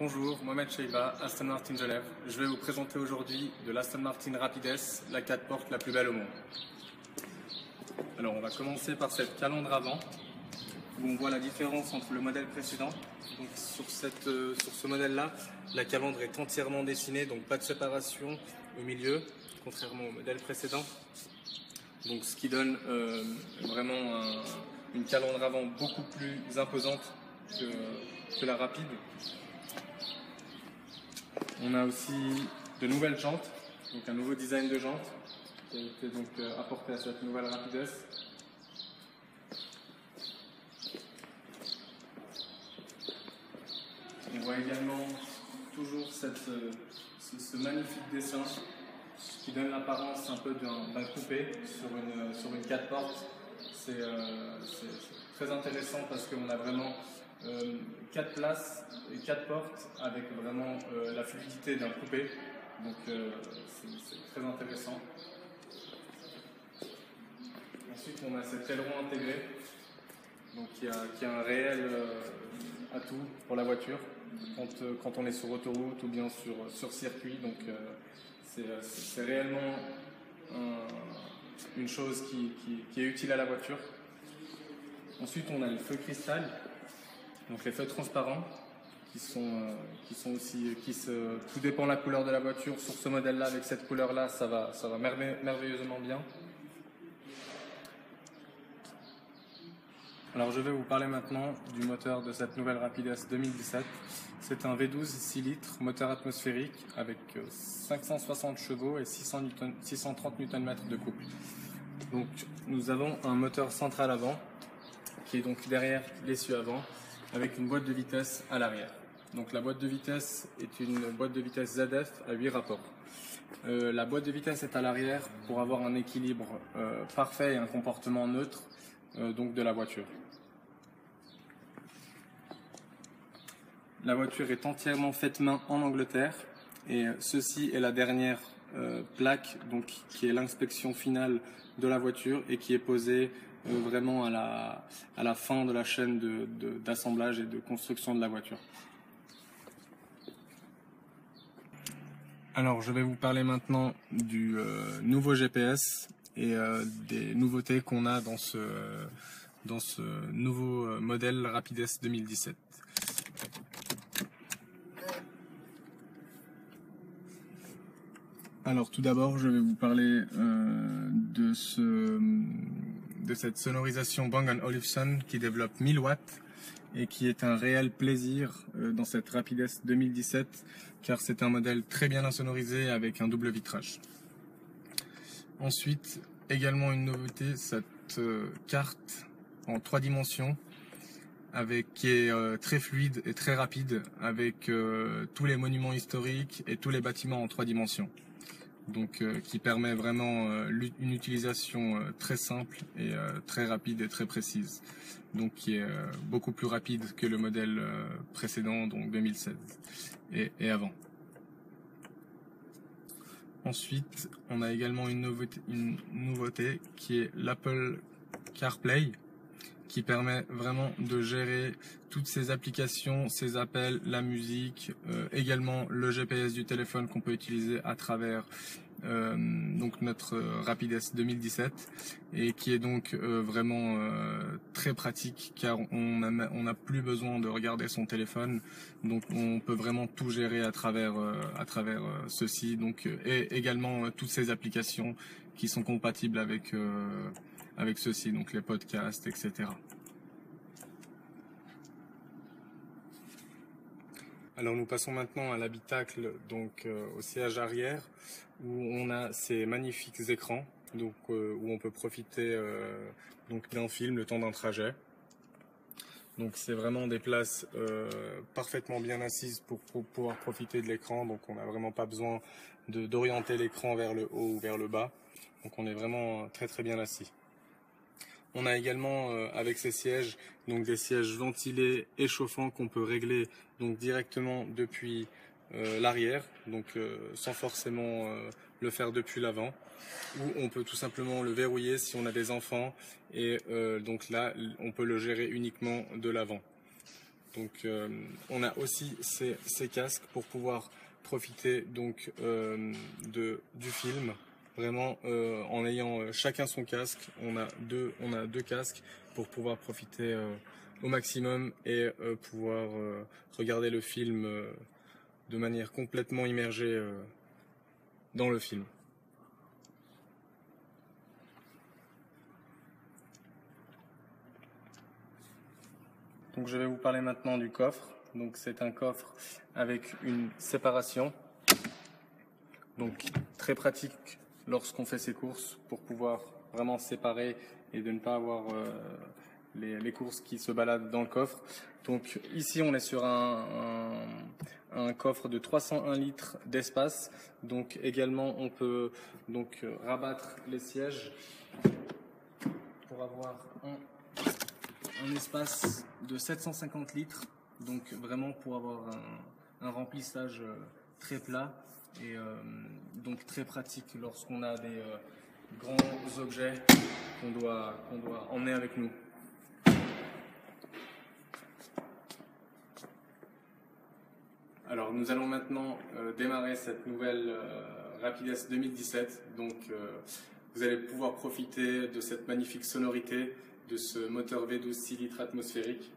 Bonjour, Mohamed Sheiba, Aston Martin Genève. Je vais vous présenter aujourd'hui de l'Aston Martin Rapides, la 4 portes la plus belle au monde. Alors on va commencer par cette calandre avant, où on voit la différence entre le modèle précédent. Donc, sur, euh, ce modèle-là, la calandre est entièrement dessinée, donc pas de séparation au milieu, contrairement au modèle précédent. Donc ce qui donne euh, vraiment un- une calandre avant beaucoup plus imposante que la rapide. On a aussi de nouvelles jantes, donc un nouveau design de jantes qui a été donc euh, apporté à cette nouvelle Rapides. On voit également toujours euh, ce, magnifique dessin qui donne l'apparence un peu d'un coupé sur une, sur une 4 portes. Euh, c'est très intéressant parce qu'on a vraiment 4 places et 4 portes avec vraiment euh, la fluidité d'un coupé. Donc euh, c'est très intéressant. Ensuite, on a cet aileron intégré, donc qui a, qui a un réel euh, atout pour la voiture quand, euh, quand on est sur autoroute ou bien sur, sur circuit. Donc, euh, c'est euh, réellement un- une chose qui, qui- qui est utile à la voiture. Ensuite, on a le feu cristal, donc les feux transparents, qui sont, euh, qui sont aussi, qui se, tout dépend de la couleur de la voiture. Sur ce modèle-là, avec cette couleur-là, ça va, ça va merveille- merveilleusement bien. Alors je vais vous parler maintenant du moteur de cette nouvelle Rapides 2017. C'est un V12 6 litres, moteur atmosphérique avec euh, 560 chevaux et 600 Newton- 630 Nm de couple. Donc nous avons un moteur central avant qui est donc derrière l'essieu avant avec une boîte de vitesse à l'arrière. Donc la boîte de vitesse est une boîte de vitesse ZF à 8 rapports. Euh, la boîte de vitesse est à l'arrière pour avoir un équilibre euh, parfait et un comportement neutre euh, donc de la voiture. La voiture est entièrement faite main en Angleterre et ceci est la dernière plaque donc qui est l'inspection finale de la voiture et qui est posée vraiment à la, à la fin de la chaîne de- de- d'assemblage et de construction de la voiture. Alors je vais vous parler maintenant du euh, nouveau GPS et euh, des nouveautés qu'on a dans ce, dans ce nouveau euh, modèle Rapides 2017. Alors tout d'abord, je vais vous parler euh, de, ce, de cette sonorisation Bang Olufsen qui développe 1000 watts et qui est un réel plaisir euh, dans cette Rapides 2017 car c'est un modèle très bien insonorisé avec un double vitrage. Ensuite, également une nouveauté, cette euh, carte en trois dimensions qui est euh, très fluide et très rapide avec tous les monuments historiques et tous les bâtiments en trois dimensions. Donc euh, qui permet vraiment euh, une utilisation euh, très simple et très rapide et très précise. Donc qui est beaucoup plus rapide que le modèle précédent, donc 2016 et, avant. Ensuite, on a également une nouveauté qui est l'Apple CarPlay qui permet vraiment de gérer toutes ces applications, ces appels, la musique, euh, également le GPS du téléphone qu'on peut utiliser à travers euh, donc notre euh, Rapides 2017 et qui est donc euh, vraiment euh, très pratique car on n'a on n'a plus besoin de regarder son téléphone. Donc on peut vraiment tout gérer à travers euh, à travers ceci. Donc et également toutes ces applications qui sont compatibles avec avec ceci, donc les podcasts, etc. Alors nous passons maintenant à l'habitacle, donc euh, au siège arrière, où on a ces magnifiques écrans, donc euh, où on peut profiter euh, d'un film le temps d'un trajet. Donc c'est vraiment des places parfaitement bien assises pour, pour pouvoir profiter de l'écran. Donc on n'a vraiment pas besoin d'orienter l'écran vers le haut ou vers le bas. Donc on est vraiment très très bien assis. On a également euh, avec ces sièges donc des sièges ventilés et chauffants qu'on peut régler donc directement depuis euh, l'arrière, donc euh, sans forcément le faire depuis l'avant. Ou on peut tout simplement le verrouiller si on a des enfants et donc là on peut le gérer uniquement de l'avant. Donc on a aussi ces, ces, casques pour pouvoir profiter donc de, du film vraiment en ayant chacun son casque. On a deux, on a deux casques pour pouvoir profiter au maximum et pouvoir regarder le film de manière complètement immergée dans le film. Donc je vais vous parler maintenant du coffre. Donc c'est un coffre avec une séparation. Donc très pratique lorsqu'on fait ses courses pour pouvoir vraiment séparer et de ne pas avoir euh, les, courses qui se baladent dans le coffre. Donc ici on est sur un, un, coffre de 301 litres d'espace. Donc également on peut donc rabattre les sièges pour avoir un un espace de 750 litres, donc vraiment pour avoir un, remplissage euh, très plat et euh, donc très pratique lorsqu'on a des euh, grands objets qu'on doit, doit emmener avec nous. Alors nous allons maintenant démarrer cette nouvelle Rapides 2017. Donc vous allez pouvoir profiter de cette magnifique sonorité de ce moteur V12 6 litres atmosphérique.